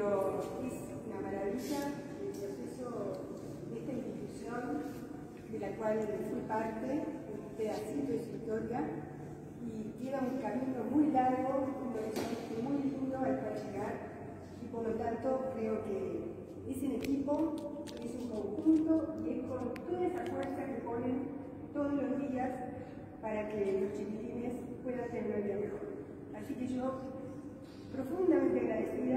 pero es una maravilla el proceso de esta institución de la cual fui parte, un pedacito de su historia, y lleva un camino muy largo, un horizonte muy lindo al cual llegar, y por lo tanto creo que es en equipo, es un conjunto, y es con toda esa fuerza que ponen todos los días para que los chiquitines puedan tener una vida mejor. Así que yo, profundamente agradecida